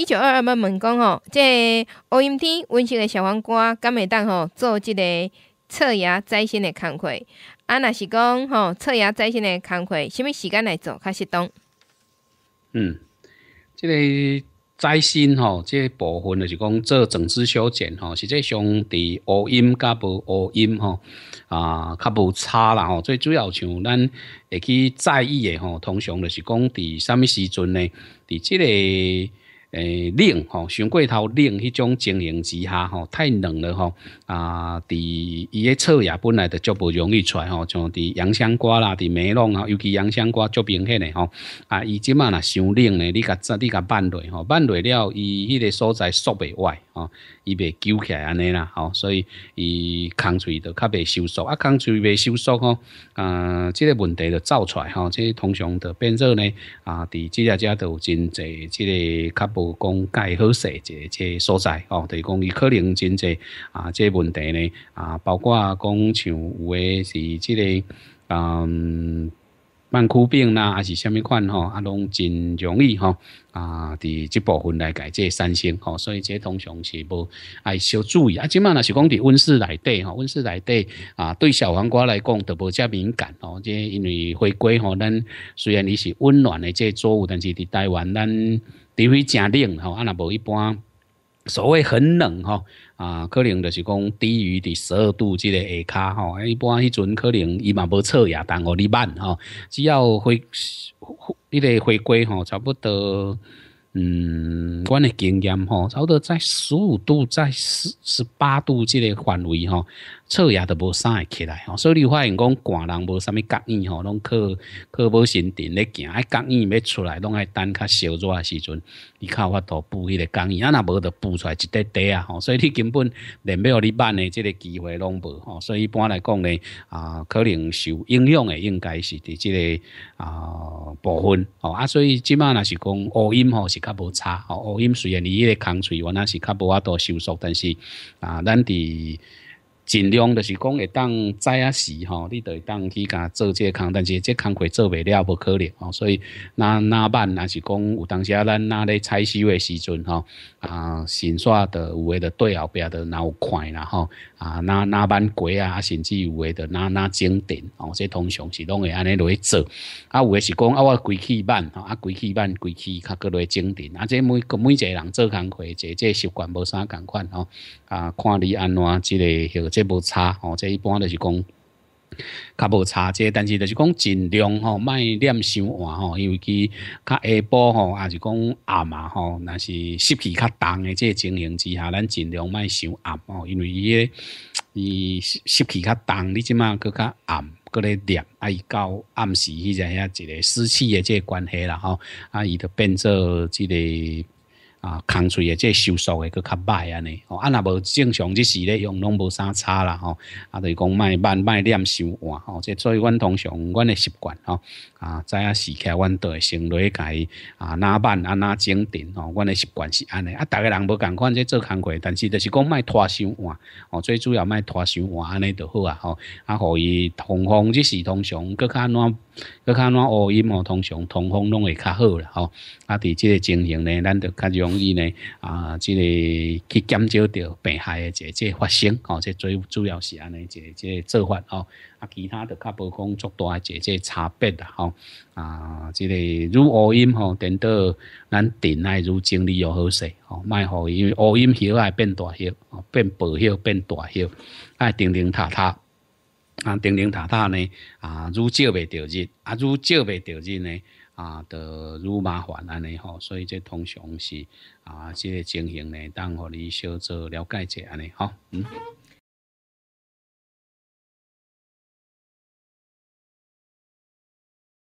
一九二二要问讲吼，这乌阴天温室的小黄瓜，敢会当吼做即个测芽摘心的工课？啊，若是讲吼测芽摘心的工课，什么时间来做较适当？嗯，这个。摘心吼，这部分就是讲做整枝修剪吼，实际上伫乌阴甲无乌阴吼啊，较无差啦吼。最主要像咱会去在意的吼，通常就是讲伫啥物时阵呢？伫即个。诶，冷吼，上过头冷迄种情形之下吼，太冷了吼啊！伫伊个草叶本来就足无容易出吼，像伫洋香瓜啦、伫梅弄啊，尤其洋香瓜足明显诶吼啊！伊即满若伤冷呢，你甲你甲拌落吼，拌落了伊迄个所在缩袂歪吼。伊袂揪起来安尼啦，吼，所以伊空喙就较袂收缩，啊，空喙袂收缩吼，啊，即个问题就走出来吼，即通常就变做呢，啊，伫即只只都有真济，即个较讲介好势即即所在，吼，就是讲伊可能真济啊，即问题呢，啊，包括讲像有诶是即个，嗯。慢枯病啦，还是虾米款吼，啊，拢真容易吼啊！伫即部分来改这三星吼，所以这通常是无爱小注意啊。即满若是讲伫温室内底吼，温室内底啊，对小黄瓜来讲都无遮敏感吼。即因为回归吼，咱虽然你是温暖的这作物，但是伫台湾咱除非真冷吼，啊，若无一般所谓很冷吼。啊，可能就是讲低于伫十二度即个下骹吼，一般迄阵可能伊嘛无测呀但互你慢吼，只要回迄个回归吼，差不多。嗯，阮的经验吼，差不多在十五度、在十十八度即个范围吼，测也都无啥会起来吼。所以你发现讲寒人无啥物觉意吼，拢靠靠无心电咧行，爱觉意要出来，拢爱等较烧热诶时阵，你靠法度补迄个觉意，啊若无就补出来一块块啊吼。所以你根本连要你慢诶即个机会拢无吼。所以一般来讲咧，啊，可能受影响诶应该是伫即个啊部分吼。啊，所以即满若是讲乌阴吼是。较无差吼，乌阴虽然你迄个空喙原来是较无啊多收缩，但是啊，咱伫尽量就是讲会当早啊时吼，你就会当去甲做这个工，但是这工课做袂了，无可能吼。所以那那慢，若是讲有当时啊，咱那咧采收的时阵吼，啊，新刷的有诶的对后壁的那有快啦吼，啊，那那慢过啊，甚至有诶的那那整电吼，这通常是拢会安尼落去做。啊，有诶是讲啊，我规气慢吼，啊，规气慢，规气较落去整电。啊，这每个每一个人做工课，这这习惯无啥共款吼。啊，看你安怎即个这无差吼，这一般就是讲较无差这，但是就是讲尽量吼，卖念伤晚吼，因为佢较下晡吼，也是讲暗嘛吼，若是湿气较重的这情形之下，咱尽量卖伤暗吼，因为伊个伊湿气较重，你即马佮较暗，佮咧念，啊伊到暗时迄只遐一个湿气的这关系啦吼，啊伊就变做即个。啊，空喙诶，即收缩诶，佫较歹安尼。哦，啊，若无正常即时咧用，拢无啥差啦吼。啊，就是讲莫慢莫念伤晚吼。即所以阮通常阮诶习惯吼。啊，知影时刻，阮都会先落去伊啊，哪慢啊，哪整定吼。阮诶习惯是安尼。啊，逐个人无共款即做工课，但是就是讲莫拖伤晚。哦，最主要莫拖伤晚安尼就好啊。吼，啊，互伊通风即时通常佫较安怎，佫较安怎乌音哦，通常通风拢会较好啦。吼，啊，伫即个情形呢，咱就较容易呢，啊，即个去减少着病害诶，即即发生。吼，即最主要是安尼，即即做法吼。啊，其他的较无讲足大即即差别啦，吼啊，即个如乌音吼，等到咱定来如精力又好势，吼，莫互伊因为乌音叶爱变大叶，变薄叶变大叶，爱定定塌塌，啊，定定塌塌呢，啊，愈照袂着日，啊，愈照袂着日呢，啊，就愈麻烦安尼吼，所以这通常是啊，这个情形呢，当互你小做了解者安尼吼，嗯。